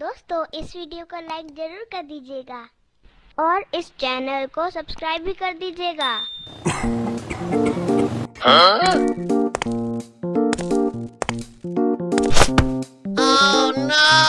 दोस्तों इस वीडियो को लाइक ज़रूर कर दीजिएगा। और इस चैनल को सब्सक्राइब भी कर दीजिएगा। Oh no!